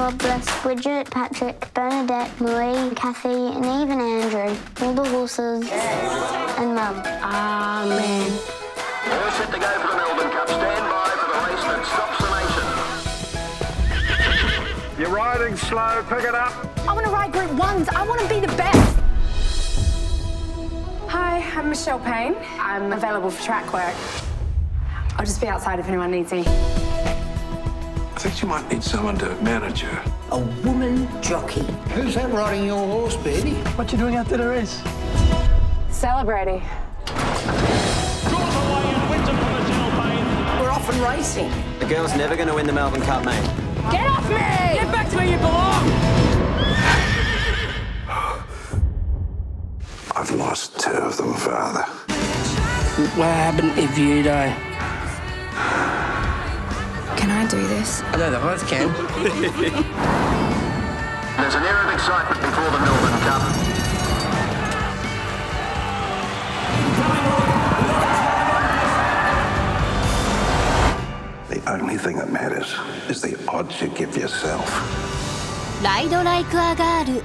God bless Bridget, Patrick, Bernadette, Marie, Kathy, and even Andrew. All the horses and Mum. Amen. All set to go for the Melbourne Cup. Stand by for the race that stops the nation. You're riding slow. Pick it up. I want to ride Group 1s. I want to be the best. Hi, I'm Michelle Payne. I'm available for track work. I'll just be outside if anyone needs me. I think you might need someone to manage her. A woman jockey. Who's that riding your horse, baby? What you doing after the race? Celebrating. We're off and racing. The girl's never going to win the Melbourne Cup, mate. Get off me! Get back to where you belong! I've lost two of them, Father. What happened if you die? Can I do this? I know the horse can. There's an air of excitement before the Melbourne Cup. The only thing that matters is the odds you give yourself. ライドライクアガール